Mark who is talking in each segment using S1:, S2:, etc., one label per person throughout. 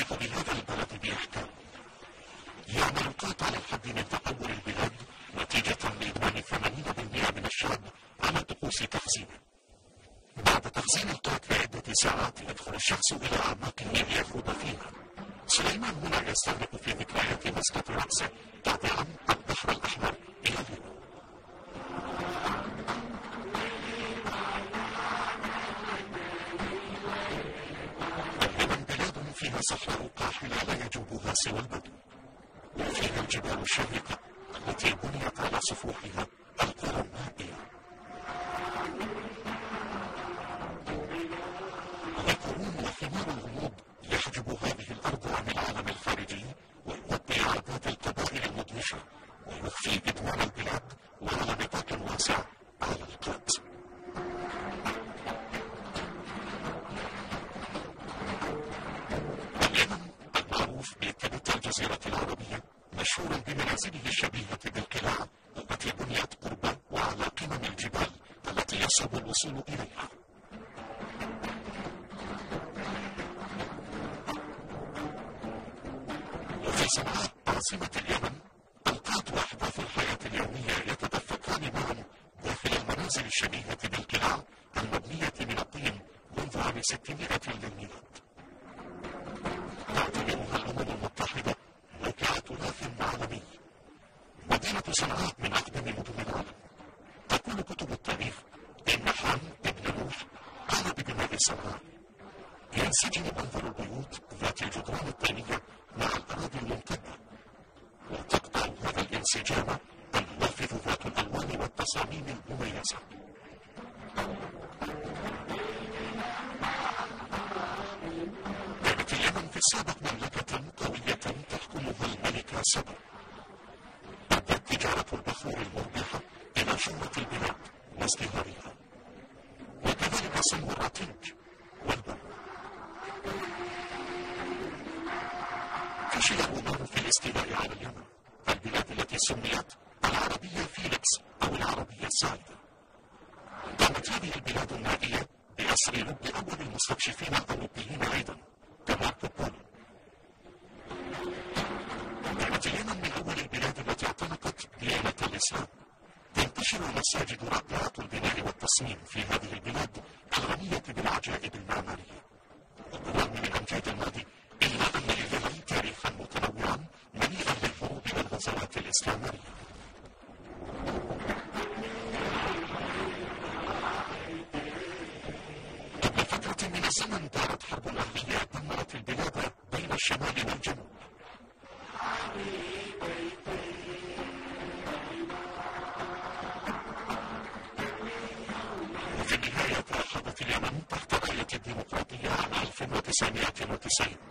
S1: يتصف بهذا البلد بأحكام يعمل القاط على الحد من تحول البلاد نتيجة لإدمان 80% من الشعب على طقوس تخزينه بعد تخزين القاط لعدة ساعات يدخل الشخص إلى أعماقه ليفرد فيها صنعاء عاصمة اليمن القات وأحداث الحياة اليومية يتدفقان معا داخل المنازل الشبيهة بالقلاع المبنية من الطين منذ عام 600 لب أول المستكشفين الأوروبيين أيضا كماركو بولو كانت اليمن من أول البلاد التي اعتنقت ديانة الإسلام تنتشر مساجد رائعة البناء والتصميم في هذه البلاد الغنية بالعجائب المعمارية وبالرغم من أمجاد الماضي إلا أن لليمن تاريخا متنوعا مليئا بالحروب والغزوات الإسلامية قبل فترة من الزمن دارت حرب أهلية دمرت البلاد بين الشمال والجنوب وفي النهاية توحدت اليمن تحت راية الديمقراطية عام 1990 لكن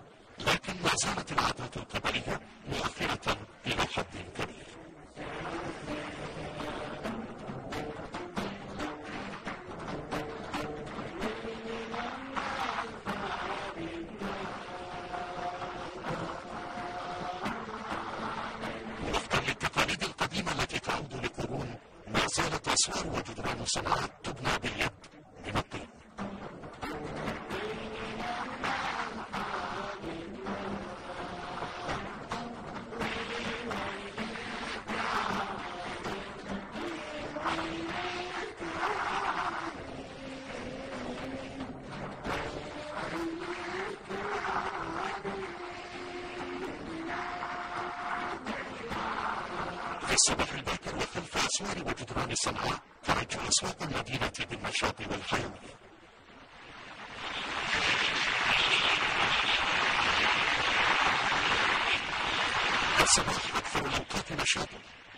S1: بالنشاط والحيوية الصباح أكثر الأوقات نشاطا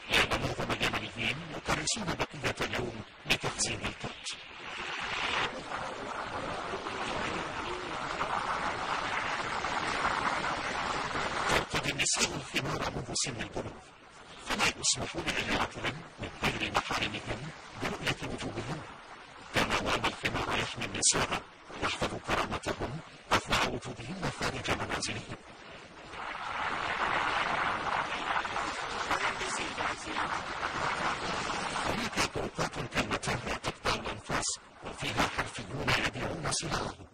S1: لأن معظم اليمنيين يكرسون بقية اليوم لتخزين القوت ترتدي النساء الخمار منذ سن البلوغ فلا يسمح لأي رجل من غير محارمهم برؤية وجوههم وأن الخمار يحمي النساء ويحفظ كرامتهم أثناء وجودهن خارج منازلهم هناك طرقات كالمتاهة تقطع الأنفاس وفيها حرفيون يبيعون سلعهم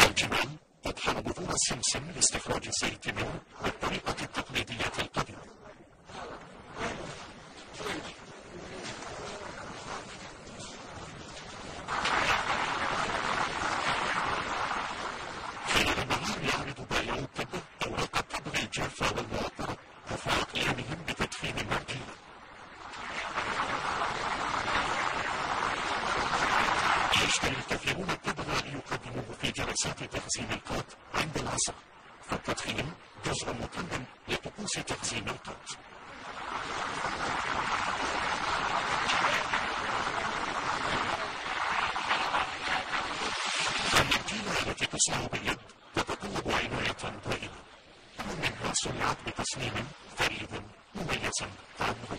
S1: الجمال يطحن بذور السمسم لاستخراج الزيت منه بالطريقة التقليدية القديمة تقسيم القط عند العصا فالتضخيم جزء مكمل لطقوس تقسيم القط التي التي تصنع باليد تتطلب عناية طائلة ومنها صنعت بتصميم فريد مميز عنه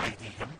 S1: سنحفل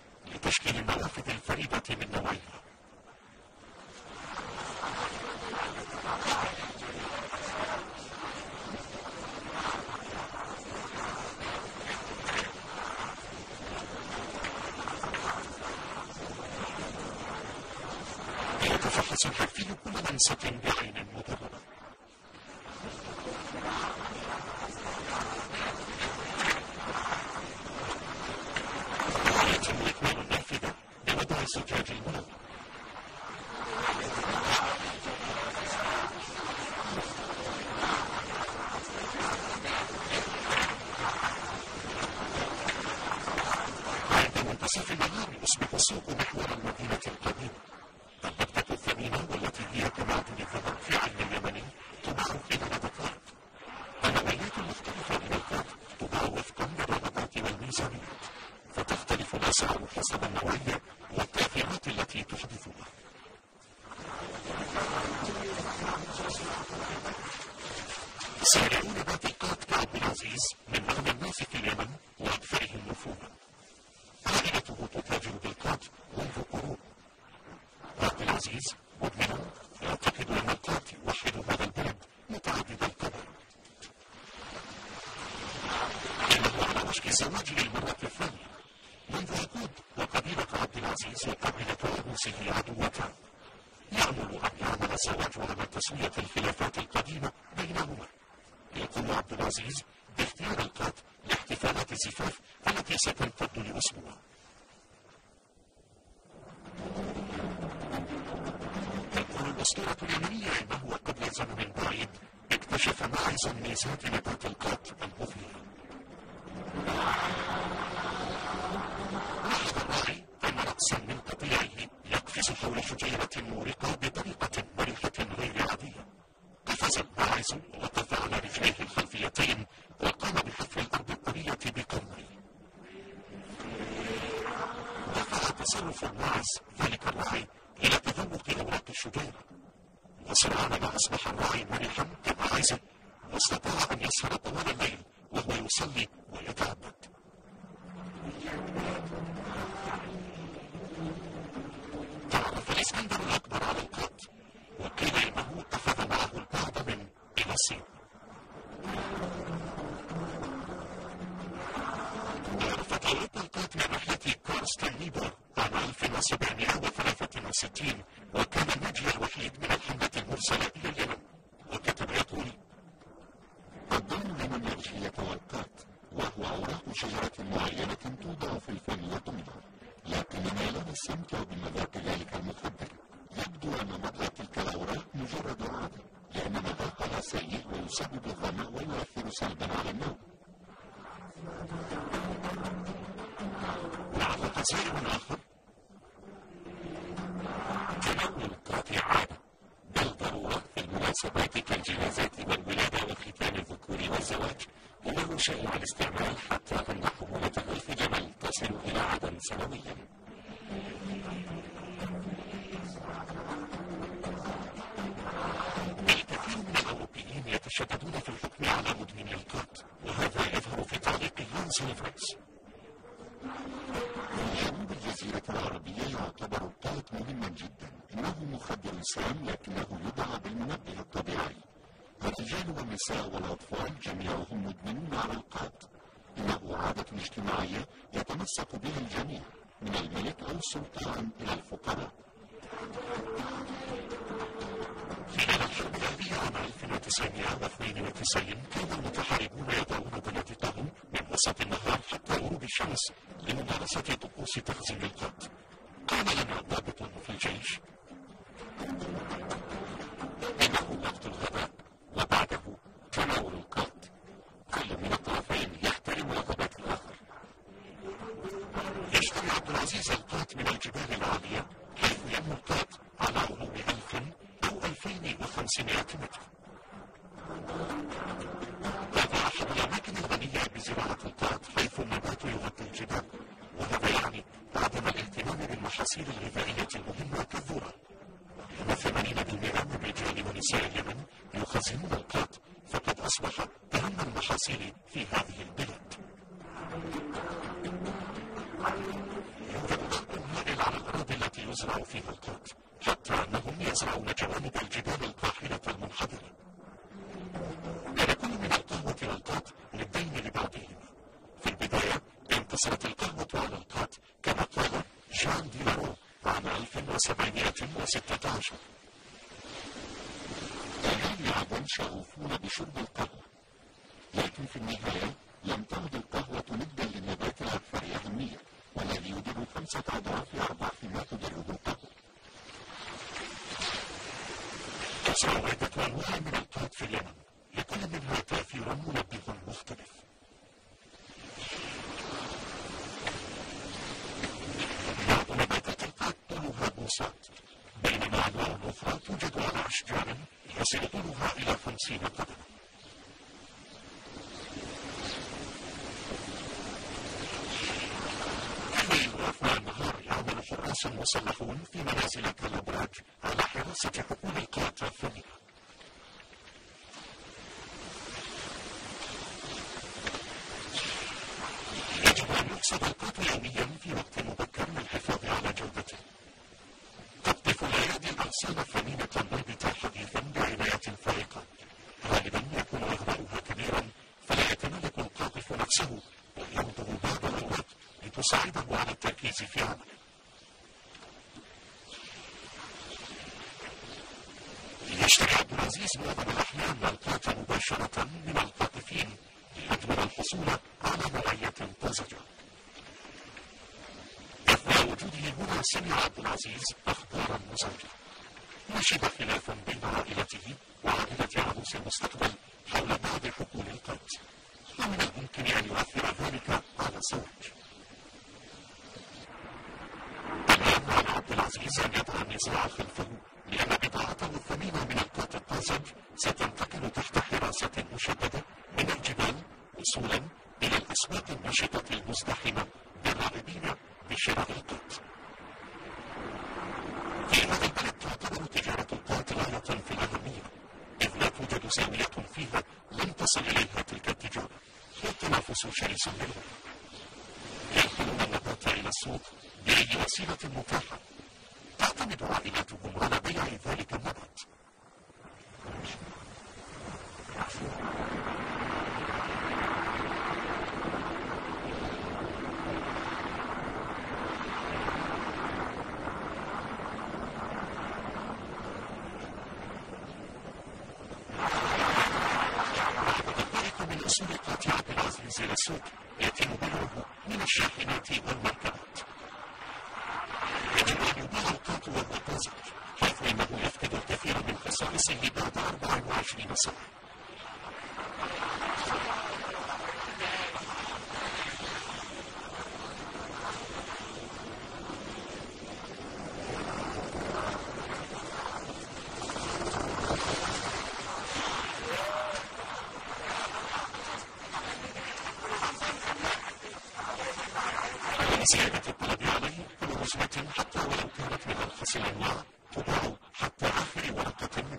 S1: وشك زواج للمرة الثانية منذ عقود وقبيلة عبد العزيز وقبيلة عروسه عدوتان يأمل أن يعمل الزواج على تسوية الخلافات القديمة بينهما. يقوم عبد العزيز باختيار القاتل لاحتفالات الزفاف التي ستمتد لأسبوع. الأسطورة اليمنية أنه قبل زمن بعيد اكتشف ماعز ميزات نبات القات المثمر الراعي أن رأسا من قطيعه يقفز حول شجيرة مورقة بطريقة
S2: يرجي يتوقات وهو أوراق شجرة معينة توضع في الفم وتمضغ لكننا لا نستمتع بمذاق ذلك المخدر يبدو أن مضغ تلك الأوراق مجرد عادة لأن مذاقها سيء ويسبب الظمأ ويؤثر سلبا على النوم
S1: لعل تساؤل آخر تناول القاطع عادة بل ضرورة في المناسبات كالجنازات والولادة وختان الذكور والزواج وله شائع الاستعمال حتى أن حمولة ألف جمل تصل إلى عدن سنويا الكثير من الأوروبيين يتشددون في الحكم على مدمني القات وهذا يظهر في تعليق يانس ليفرنس
S2: في جنوب الجزيرة العربية يعتبر القات مهما جدا إنه مخدر سام لكنه يدعى بالمنبه الطبيعي. الرجال والنساء والأطفال جميعهم مدمنون على القات إنه عادة اجتماعية يتمسك بها الجميع. من الملك أو السلطان إلى الفقراء.
S1: خلال الحرب الأهلية عام 1992 كان المتحاربون يضعون بنادقهم من وسط النهار حتى غروب الشمس لممارسة طقوس تخزين القات قال لنا ضابط في الجيش إنه وقت الغداء وبعده تناول القات كل من الطرفين يحترم رغبات الآخر يشتري عبد العزيز القات من الجبال العالية حيث ينمو القات على علو ألف أو ألفين وخمسمائة متر هذا أحد الأماكن الغنية بزراعة القات حيث النبات يغطي الجبال وهذا يعني عدم الاهتمام بالمحاصيل الغذائية المهمة كالذرة إن 80% من رجال ونساء اليمن يخزنون القات فقد أصبح أهم المحاصيل في هذه البلاد يوجد على الأراضي التي يزرع فيها القات حتى أنهم يزرعون جوانب الجبال القاحلة المنحدرة. كل من القهوة والقات للدين لبعضهما في البداية انتصرت القهوة على القات كما قال جان ديلارو عام 1716
S2: أهالي عدن شغوفون بشرب القهوة لكن في النهاية لم تعد القهوة ندا للنبات الأكثر أهمية والذي يدر خمسة أضعاف أرباح ما تدره القهوة
S1: تسعى عدة أنواع من القات في اليمن لكل منها تأثير منبه مختلف بعض نباتات القات طولها بوصات بينما أنواع أخرى توجد على أشجار يصل طولها إلى خمسين قدما وأثناء النهار يعمل حراس مسلحون في منازل كالأبراج على حراسة حقول القات الثمينة يجب أن يقصد القات يوميا في وقت مبكر للحفاظ على جودته تقطف الأيادي الأغصان الثمينة النابتة حديثا بعناية فائقة غالبا يكون إغراؤها كبيرا فلا يتملك القاطف نفسه. ويمضغ بعض الأوراق لتساعده على التركيز في عمله يشتري عبد العزيز معظم الأحيان القات مباشرة من القاطفين ليضمن الحصول على نوعية طازجة أثناء وجوده هنا سمع عبد العزيز أخبارا مزعجة نشب خلاف بين عائلته وعائلة عروس المستقبل حول بعض حقول القات ومن الممكن أن يؤثر ذلك على الزواج الآن على عبد العزيز أن يضع النزاع خلفه لأن بضاعته الثمينة من القات الطازج ستنتقل تحت حراسة مشددة من الجبال وصولا إلى الأسواق النشطة المزدحمة بالراغبين بشراء القات في هذا البلد تعتبر تجارة القات غاية في الأهمية إذ زاوية فيها لم تصل إليها تلك التجارة. والتنافس شرس للغاية ينقلون النبات إلى السوق بأي وسيلة متاحة تعتمد عائلتهم على بيع ذلك النبات السوق يتم بيعه من الشاحنات والمركبات يجب أن يباع القاط وهو طازج حيث إنه يفقد الكثير من خصائصه بعد 24 ساعة زيادة الطلب عليه كل وجبة حتى ولو كانت من أرخص الأنواع تباع حتى آخر ورقة منه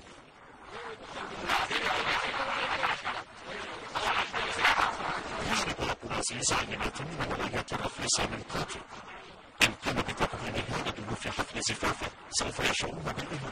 S1: يجلب أبو العزيز عينات من الولايات الرخيصة من قاتل إن قام بتقديمها لضيوف حفل زفافه سوف يشعرون بالإهانة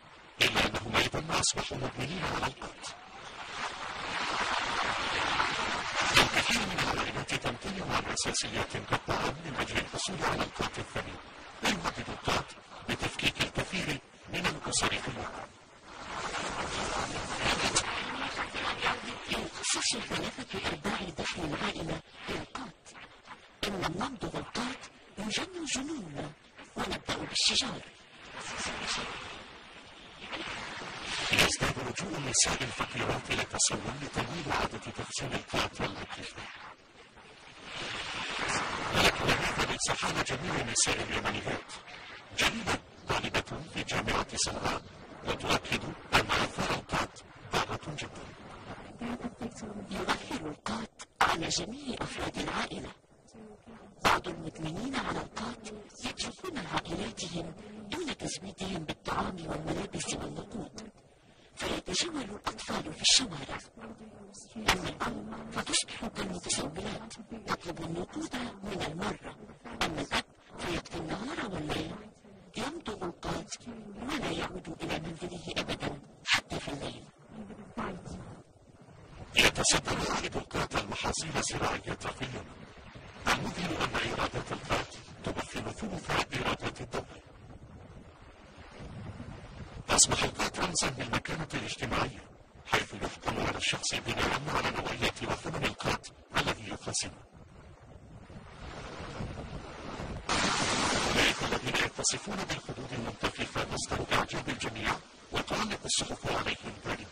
S1: إلا أنهم أيضا أصبحوا مدمنين على القات الكثير من العائلات تمتنع عن أساسيات كالطعام من أجل الحصول على القات الثمين ويهدد القات بتفكيك الكثير من الأسر في الوطن
S3: يخصص ثلاثة أرباع دخل العائلة للقات إن لم نمضغ القات يجن جنونا ونبدأ بالشجار
S1: يزداد لجوء النساء الفقيرات إلى التسول لتمويل عادة تغسيل القات والأكل ولكن هذا ليس حال جميع النساء اليمنيات جميلة طالبة في جامعة صنعاء وتؤكد أن آثار القات ضارة جدا
S3: يؤثر القات على جميع أفراد العائلة بعض المدمنين على القات يتركون عائلاتهم تزويدهم بالطعام والملابس والنقود. فيتجول الأطفال في الشوارع. أما الأم فتصبح كالمتسولات تطلب النقود من المرة. أما الأب فيبكي النهار والليل. يمضغ القات ولا يعود إلى منزله أبدا حتى في الليل.
S1: يتصدر عائد القات المحاصيل الزراعية في اليمن المذهل أن إيرادات القات تمثل ثلث إيرادات الدولة. أصبح القات رمزا للمكانة الاجتماعية حيث يحكم على الشخص بناء على نوعية وثمن القات الذي يخزنه أولئك الذين يتصفون المنتفخة مصدر إعجاب الجميع وتعلق الصحف عليهم دائما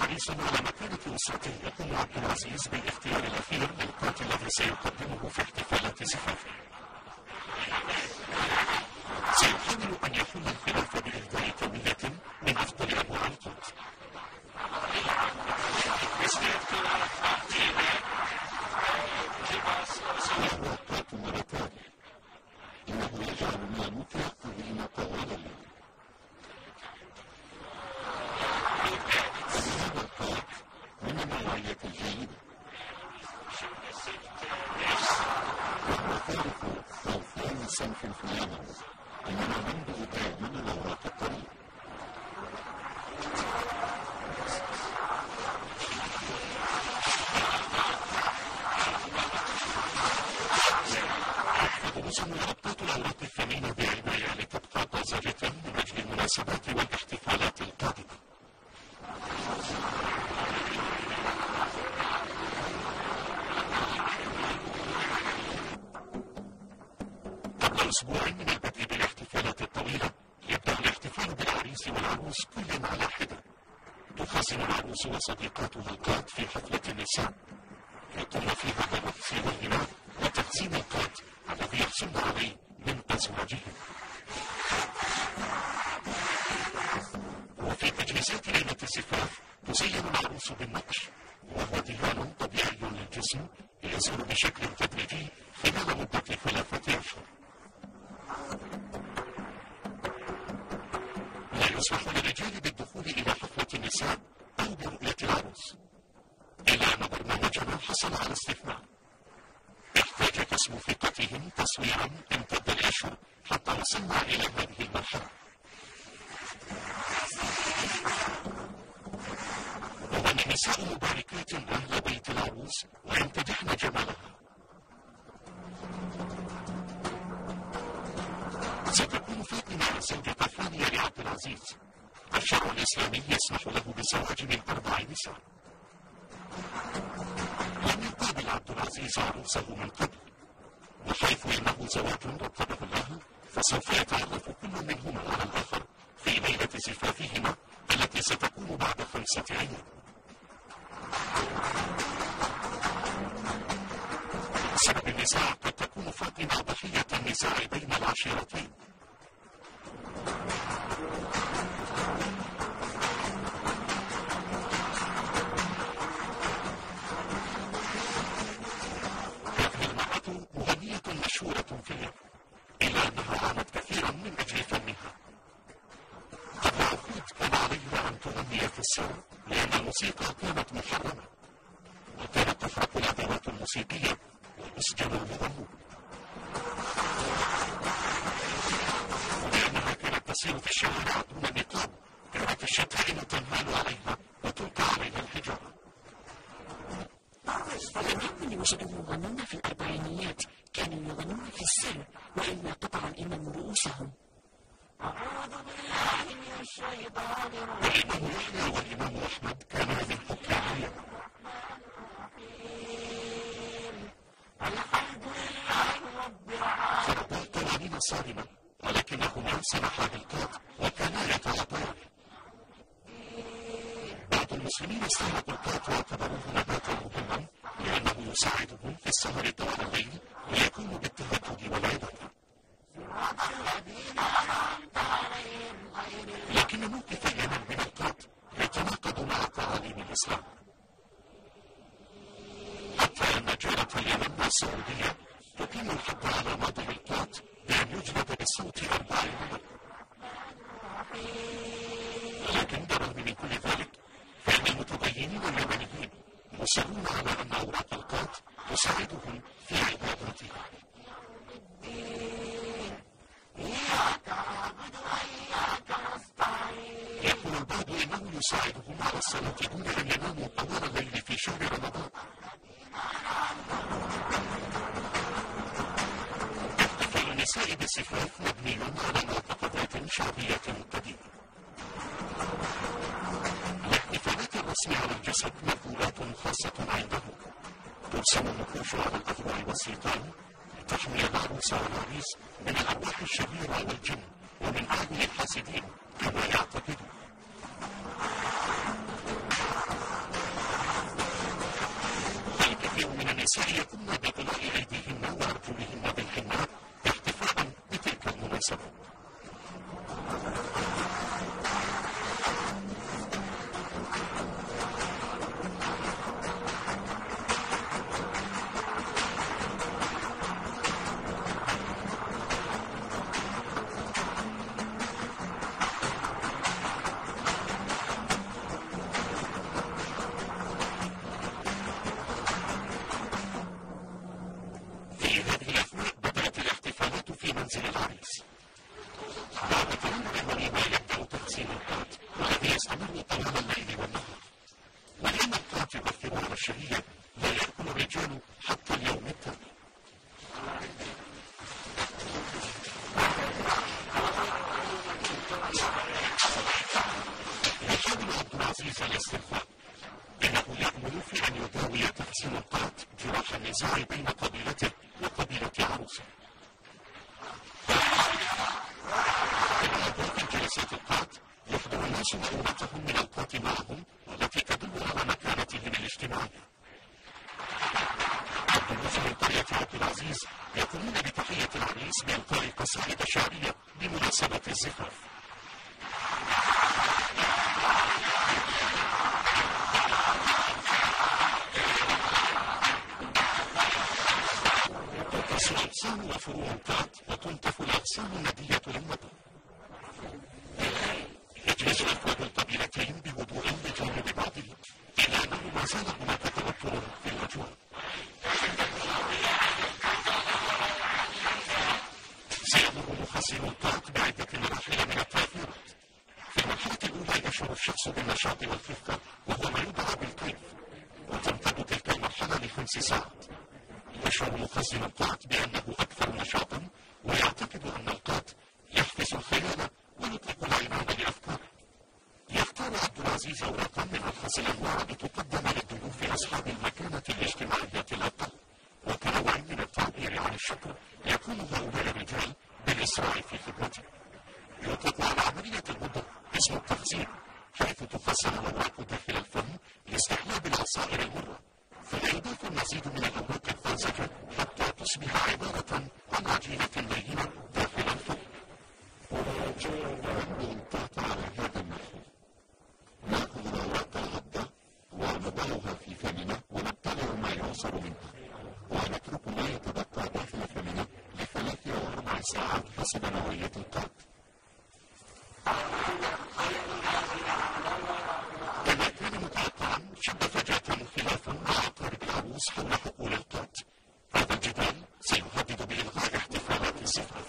S1: حريص على مكانة أسرته يقوم عبد العزيز بالاختيار الأخير للقات الذي سيقدمه في احتفالات زفافه. سيحاول أن يحل الخلاف بإهداء كمية من أفضل أنواع القات.
S2: وهو القات مرتان إنه يجعل من المطلق تغيين طوال الليل
S1: Thank you. تخزن العروس وصديقاتها القات في حفلة النساء. يقوم فيها بالرقص والغناء نساء باركات أهل بيت العروس ويمتدحن جمالها ستكون فاطمة زوجة ثانية لعبد العزيز. الشرع الإسلامي يسمح له بزواج من أربع نساء. لم يقابل عبد العزيز عروسه من قبل. وحيث إنه زواج رتبه الله فسوف يتعرف كل منهما على الآخر في ليلة زفافهما التي ستكون بعد خمسة أيام بسبب النزاع قد تكون فاطمة ضحية النساء بين العشيرتين. ضال رحمة وإلى وجه رحمة كما في الحكم حربية قديمة لاحتفالات الرسم على الجسد مقولات خاصة عنده ترسم النقوش على الأذرع والسيطان لتحمي العروس والعريس من الأرواح الشريرة والجن ومن أعين الحاسدين كما يعتقدون الكثير من النساء تسجيل فريق شعرية بمناسبة الزفاف. وفروع وتنتف الأقسام الندية لما ساعات
S2: حسب نوعية القات
S1: كما كان متوقعا شد فجأة خلاف مع أقارب العروس حول حقول القات هذا الجدال سيهدد بإلغاء احتفالات الزفاف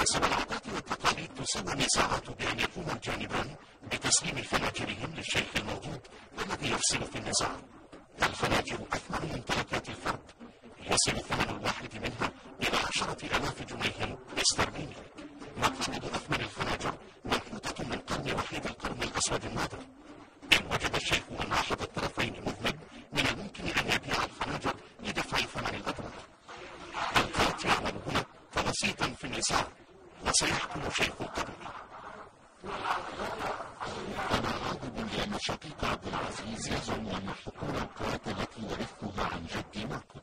S1: حسب العادات والتقاليد تسوى ساعات بأن يقوم الجانبان بتسليم فناجرهم للشيخ الموجود الذي يفصل في النزاع الأسود النادر إن وجد الشيخ أن أحد الطرفين مذنب من الممكن أن يبيع الفناجر لدفع ثمن الأدرار القات يعمل هنا كوسيطا في النزاع وسيحكم شيخ القدر.
S2: أنا غاضب لأن شقيق عبد العزيز يزعم أن حقول القات التي ورثتها عن جدي ماكو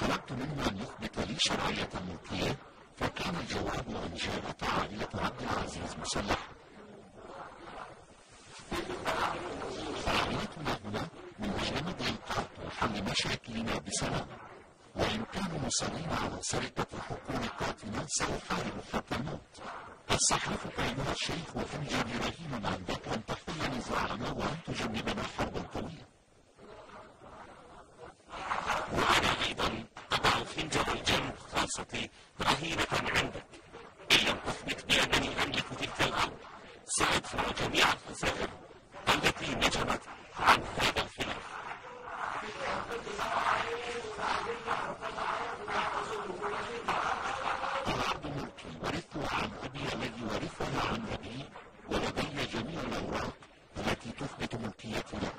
S2: طلبت منه أن يثبت لي شرعية.
S1: خاصتي رهينة عندك إن لم أثبت بأنني أملك تلك الأرض سأدفع جميع الخسائر التي نجمت عن هذا الخلاف
S2: الأرض ملكي ورثتها عن أبي الذي ورثها عن أبي ولدي جميع الأوراق التي تثبت ملكيتي له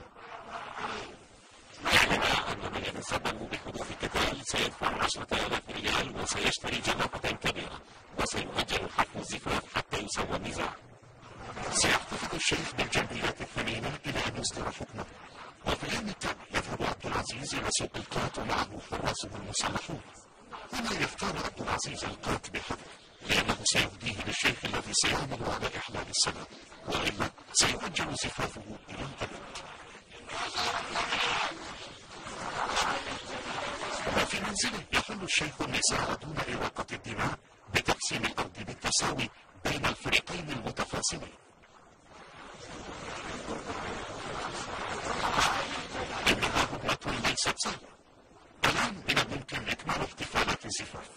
S1: اعلم أن من يتسبب بحدوث قتال سيدفع عشرة آلاف ريال وسيشتري جرافة كبيرة وسيؤجل حفل الزفاف حتى يسوى النزاع سيحتفظ الشيخ بالجنبيات الثمينة إلى أن يصدر حكمه وفي اليوم التالي يذهب عبد العزيز إلى سوق القات ومعه حراسه المسلحون هنا يختار عبد العزيز القات بحذر لأنه سيهديه للشيخ الذي سيعمل على إحلال السلام وإلا سيؤجل زفافه إلى الأبد وفي منزله يحل الشيخ النزاع دون إراقة الدماء بتقسيم الأرض بالتساوي بين الفريقين المتخاصمين إنها هجمة ليست سهلة. الآن من الممكن إكمال احتفالات الزفاف.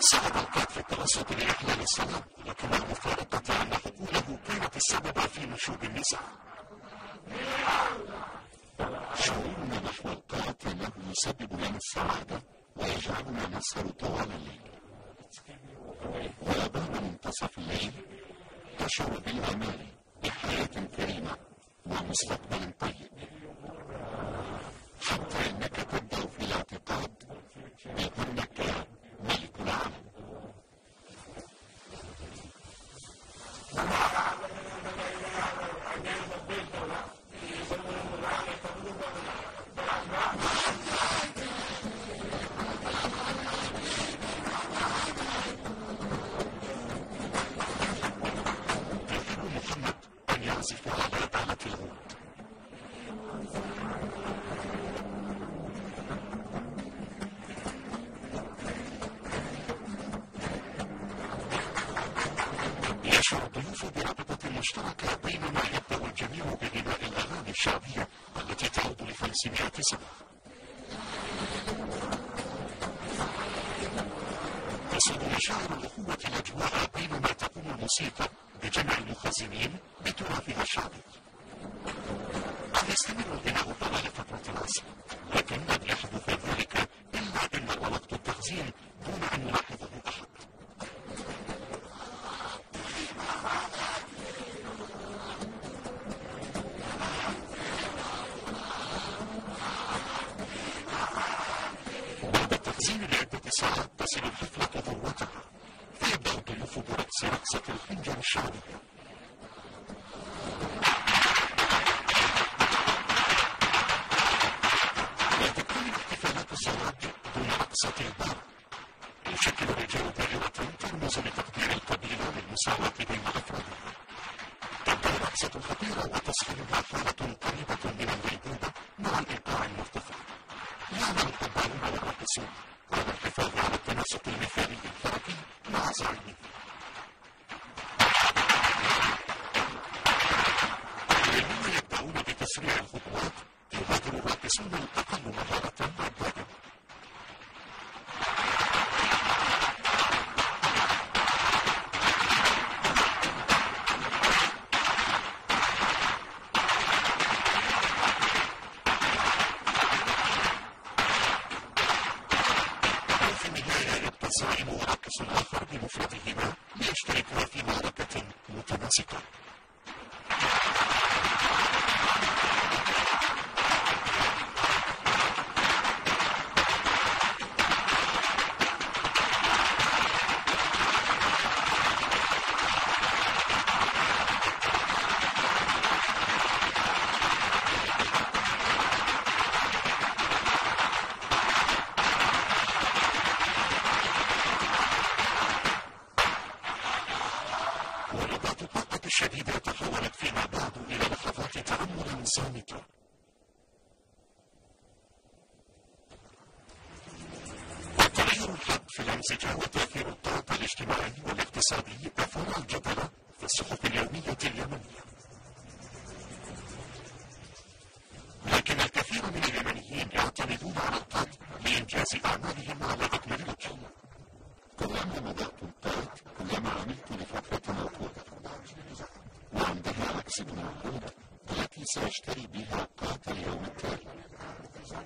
S1: سعد القات في التوسط لإحلال السلام لكن المفارقة أن حقوله كانت السبب في نشوب النزاع
S2: شعورنا نحو القات أنه يسبب لنا السعادة. ويجعلنا نسهر طوال الليل وبعد منتصف الليل تشعر بالأمان بحياة كريمة ومستقبل طيب حتى أنك تبدأ في الاعتقاد بأنك ملك العالم.
S1: 是。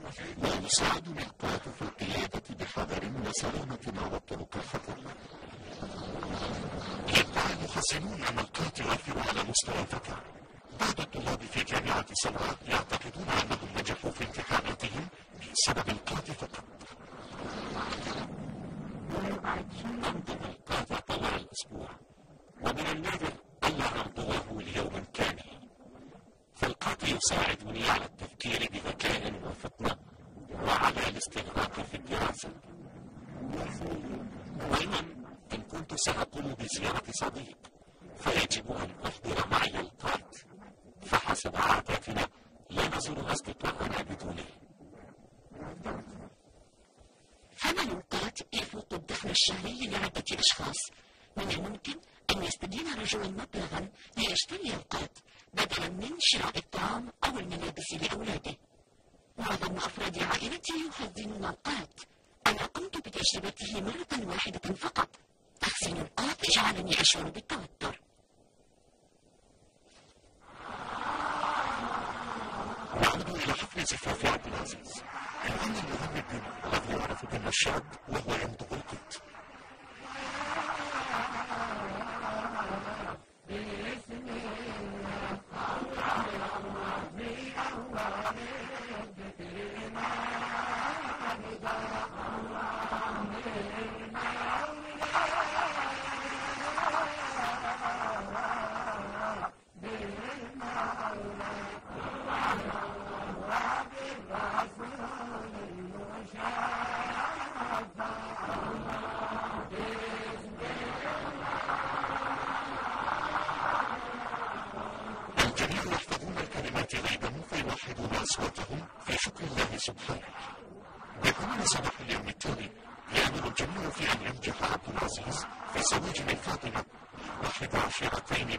S1: وفيما يساعدنا القوات في
S2: القيادة بحذر وسلامة على
S3: صديق. فيجب أن أحضر معي القلب فحسب عاداتنا لا نزور أصدقاءنا بدونه. حمل القات يفوق الدخل الشهري لعدة أشخاص؟ من الممكن أن يستدين رجل مبلغا ليشتري القات بدلا من شراء الطعام أو الملابس لأولاده. معظم أفراد عائلتي يخزنون القات أنا قمت بتجربته مرة واحدة فقط. تحسين القلق جعلني أشعر بالتوتر
S1: نعود إلى حفل زفاف عبد العزيز الآن المهم الذي يعرف كل الشعب وهو ينطق القط. باسم أصواتهم في شكر الله سبحانه صباح اليوم التالي يعمل الجميع في أن ينجح عبد العزيز في زواج من فاطمة عشيرتين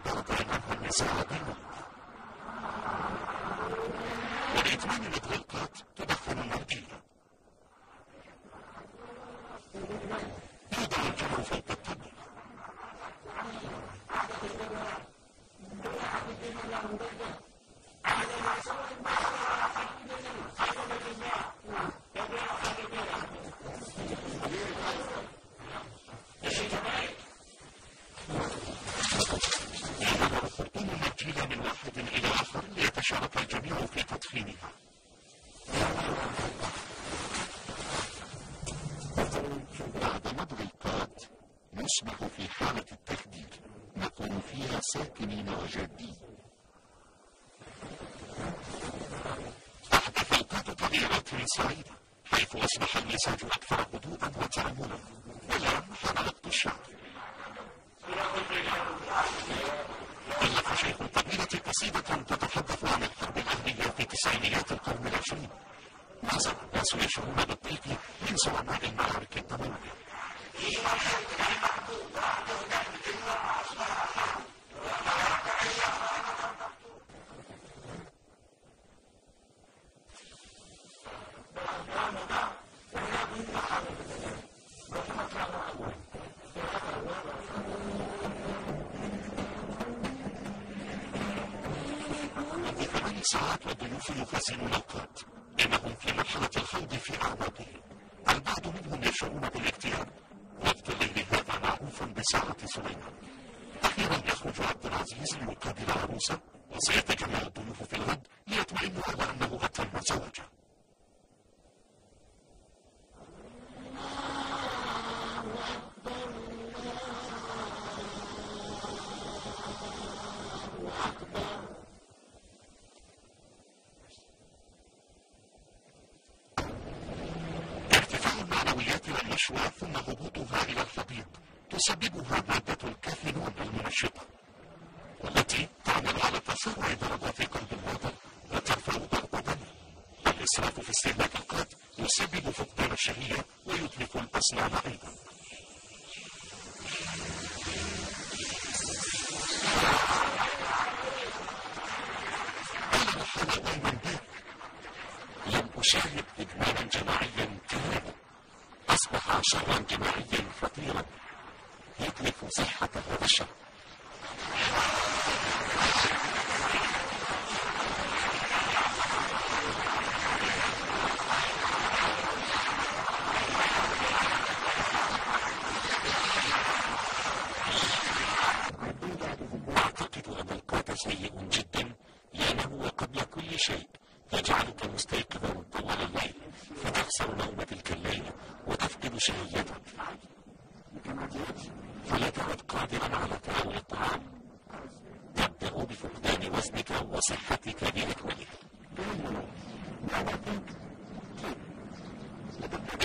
S1: سعيدة حيث أصبح المزاج أكثر هدوءا وتأملا والآن حان وقت الشعر ألف شيخ القبيلة قصيدة تتحدث عن الحرب الأهلية في تسعينيات القرن العشرين ما زال الناس يشعرون بالضيق من زعماء المعارك الدموية منذ ثمان ساعات والضيوف يخزنون القات إنهم في مرحلة الخوض في أعماقهم البعض منهم يشعرون بالاكتئاب وقت الليل هذا معروف بساعة سليمان أخيرا يخرج عبد العزيز ليقابل عروسه وسيتجمع الضيوف في الغد ليطمئنوا على أنه أتم زواجه سيء جدا لأنه وقبل كل شيء يجعلك مستيقظا طوال الليل فتخسر نوم تلك الليلة وتفقد شهيتك. فلا تعد قادرا على تناول الطعام تبدأ بفقدان وزنك وصحتك بأكملها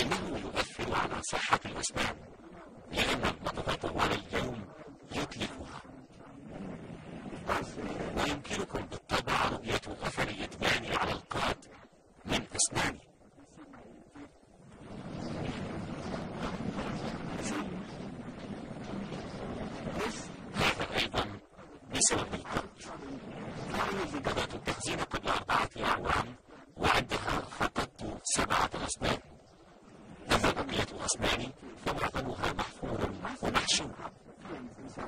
S1: إنه يؤثر على صحة الأسنان لأن المضغ طوال اليوم يتلفها ويمكنكم بالطبع رؤية أثر إدماني على القات من أسناني هذا أيضا بسبب القات بدأت التخزين قبل أربعة أعوام وعندها فقدت سبعة أسنان إذا بقيت أسناني فمعظمها محفور ومحشور القات السبب وجدنا أن القاتل يسبب الإدمان والدليل أنه يوجد حوالي مليون يمني يسافرون ليعملوا في الخارج ولا أحد منهم يعاني من أعراض الإدمان
S4: العسلان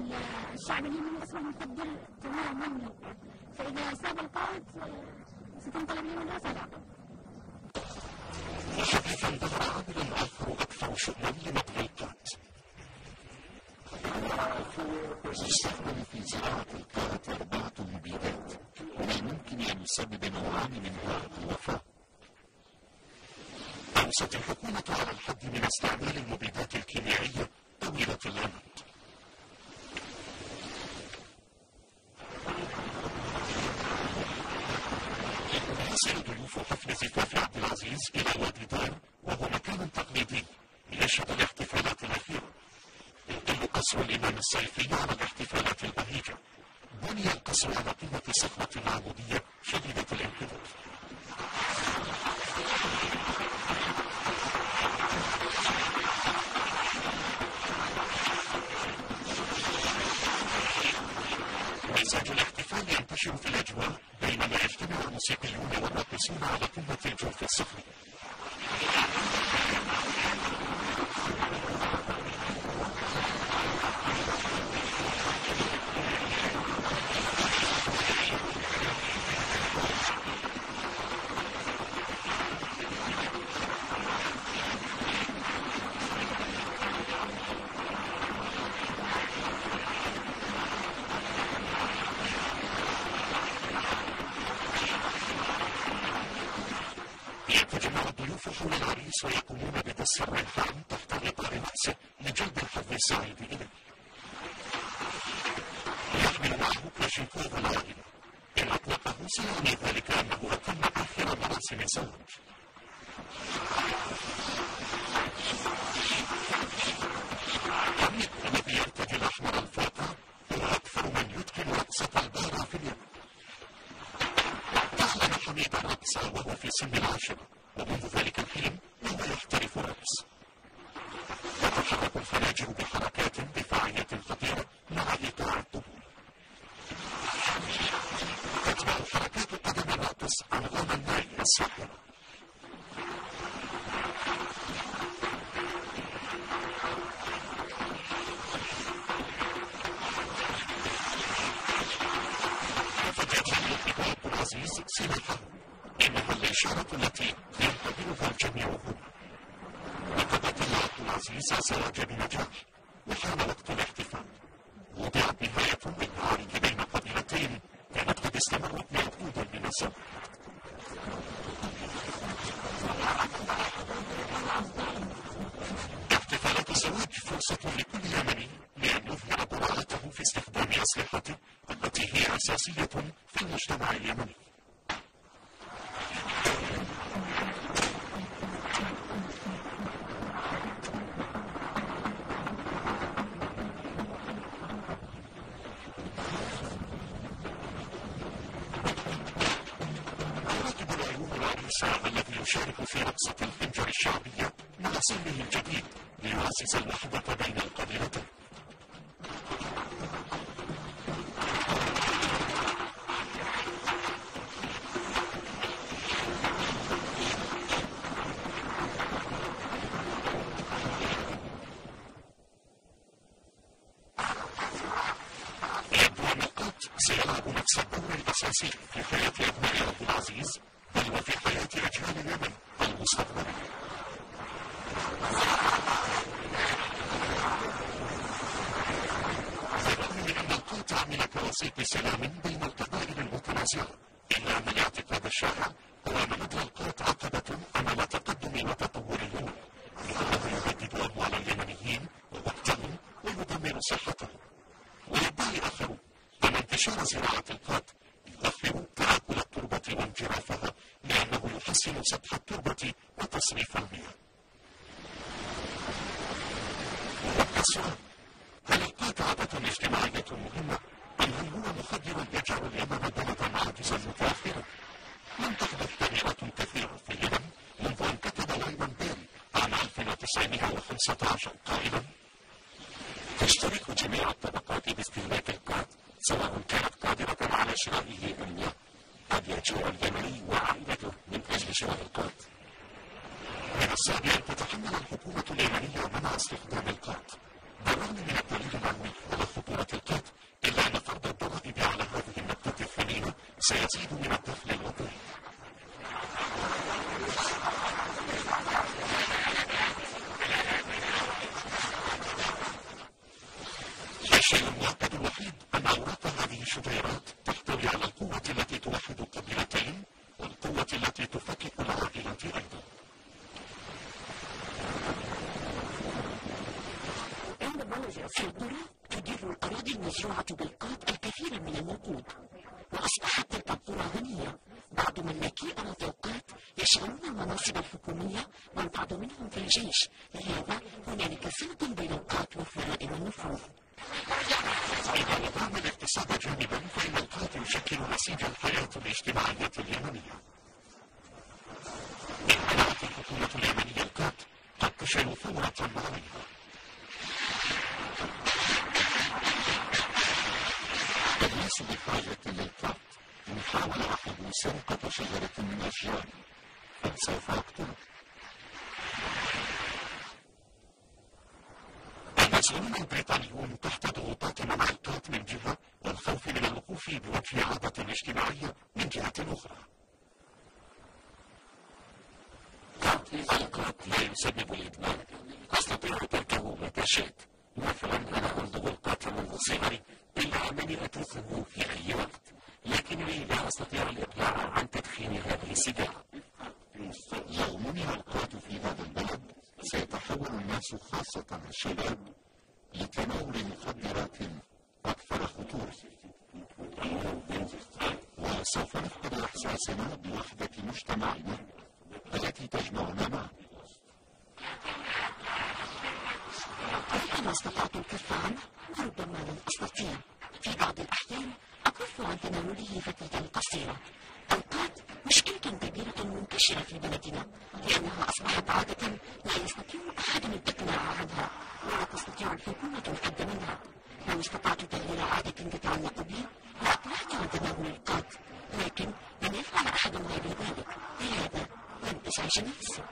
S4: الشعب اليمني أصبح مخدر تماما فإذا ساب القائد ستنقلب اليمن
S1: ظهر عامل آخر أكثر شؤما
S2: في زراعة أربعة مبيدات الممكن أن يسبب نوعان الوفاة
S1: أوصت الحكومة على الحد من استعمال المبيدات الكيميائية طويلة الأمد يصل ضيوف حفل زفاف عبد العزيز إلى وادي دار وهو مكان تقليدي يشهد الاحتفالات الأخيرة يطل قصر الإمام السيفي على الاحتفالات البهيجة بني القصر على قمة صخرة عمودية شديدة الانحدار مزاج الأحتفال ينتشر في الأجواء Nella storia della musica e una la prossima la combattente offensiva. la tariffa funerari sulla comune di Serrelhan per tale prevazze, legendo il Havvisai di أسلحته التي هي أساسية في المجتمع اليمني. الذي يشارك في رقصة الخنجر الشعبية مع سنه الجديد ليؤسس الوحدة بين القبيلتين يبدو أن القط سيلعب نفس الدور الأساسي في حياة أبناء عبد العزيز بل وفي حياة أجيال اليمن المستقبلية بالرغم من أن القط عمل كوسيط سلام بين القبائل المتنازعة إلا أن الاعتقاد الشائع هو أن نضل القط عقبة أمام تقدم وتطور اليمن لأنه يهدد أموال اليمنيين ووقتهم ويدمر صحتهم ويدعي آخرون أن انتشار زراعة القات يؤخر تآكل التربة وانجرافها لأنه يحسن سطح التربة وتصريف المياه. السؤال عادة اجتماعية مهمة أم هل هو مخدر يجعل اليمن بلدا عاجزا متأخرا؟ لم تحدث تغييرات كثيرة في اليمن منذ أن كتب لايمان بيل عام 1915 قائلا تشترك جميع الطبقات باستهلاك القات سواء كانت قادرة على شرائه أم لا. قد يجوع اليمني وعائلته من أجل شراء القات. من الصعب أن تتحمل الحكومة اليمنية منع استخدام القات. تحتوي على القوة التي توحد القبيلتين والقوة التي تفكك العائلات أيضا.
S3: في القرى تدير الأراضي المزروعة بالقات الكثير من الوقود وأصبحت تلك القرى غنية. بعض ملاكي أراضي يشغلون المناصب الحكومية والبعض منهم في الجيش. لهذا هنالك خلط بين القات والثراء والنفوذ.
S1: فإذا نظام الاقتصاد جانبا فإن القات يشكل نسيج الحياة الاجتماعية اليمنية من منعت الحكومة اليمنية القات قد تشعل ثورة
S2: عالمية إن حاول أحد سرقة شجرة من أشجاري فسوف أقتله
S1: المسؤولون البريطانيون تحت ضغوطات منع القط من جهة والخوف من الوقوف بوجه عادة اجتماعية من جهة أخرى؟
S3: القط لا يسبب الإدمان. أستطيع تركه متى شئت. مثلا أنا أمضغ القط منذ صغري إلا أنني أتركه في أي وقت لكنني لا أستطيع الإقلاع عن تدخين هذه السيجارة
S2: لو منع القات في هذا البلد سيتحول الناس خاصة الشباب لتناول مخدرات أكثر خطورة. وسوف نفقد إحساسنا بوحدة مجتمعنا التي تجمعنا معا
S3: ربما استطعت الكف عنه وربما لم أستطيع. في بعض الأحيان أكف عن تناوله فترة قصيرة. القات مشكلة كبيرة منتشرة في بلدنا لأنها أصبحت عادة لا يستطيع أحد الإقلاع عنها ولا تستطيع الحكومة الحد منها. لو استطعت تغيير عادة تتعلق بي لأقلعت عن تناول القات لكن لم يفعل أحد غير ذلك. لهذا لم أزعج نفسي.